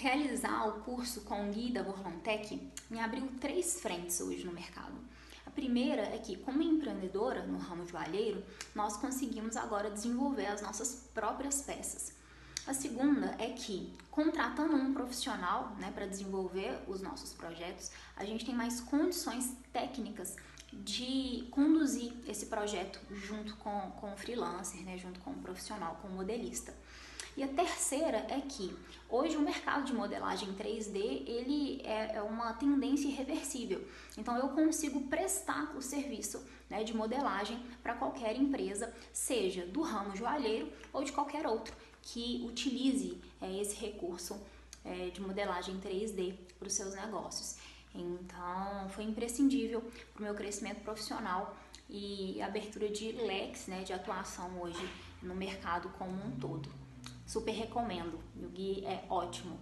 Realizar o curso com o Gui da Borlontec me abriu três frentes hoje no mercado. A primeira é que, como empreendedora no ramo joalheiro, nós conseguimos agora desenvolver as nossas próprias peças. A segunda é que, contratando um profissional né, para desenvolver os nossos projetos, a gente tem mais condições técnicas de conduzir esse projeto junto com, com o freelancer, né, junto com o profissional, com o modelista. E a terceira é que hoje o mercado de modelagem 3D ele é, é uma tendência irreversível. Então eu consigo prestar o serviço né, de modelagem para qualquer empresa, seja do ramo joalheiro ou de qualquer outro que utilize é, esse recurso é, de modelagem 3D para os seus negócios. Então, foi imprescindível para o meu crescimento profissional e abertura de leques né, de atuação hoje no mercado como um todo. Super recomendo, Gui é ótimo.